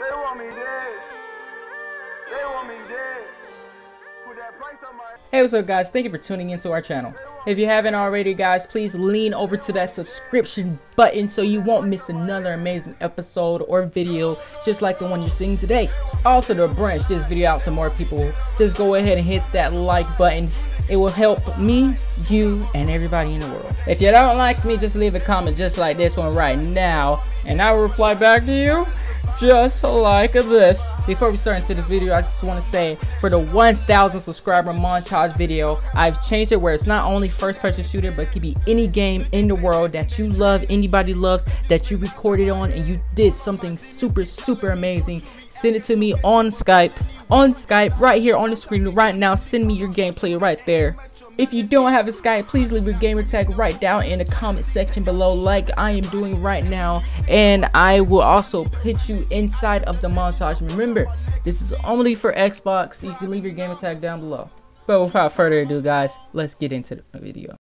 They want me dead. They want me dead. Hey, what's up guys? Thank you for tuning into our channel. If you haven't already guys, please lean over to that subscription button so you won't miss another amazing episode or video just like the one you're seeing today. Also to branch this video out to more people, just go ahead and hit that like button. It will help me, you, and everybody in the world. If you don't like me, just leave a comment just like this one right now, and I will reply back to you just like this. Before we start into this video, I just want to say for the 1000 subscriber montage video, I've changed it where it's not only first person shooter, but it could be any game in the world that you love, anybody loves, that you recorded on and you did something super, super amazing. Send it to me on Skype, on Skype, right here on the screen right now. Send me your gameplay right there. If you don't have a Skype, please leave your gamer tag right down in the comment section below like I am doing right now. And I will also put you inside of the montage. Remember, this is only for Xbox. You can leave your gamer tag down below. But without further ado, guys, let's get into the video.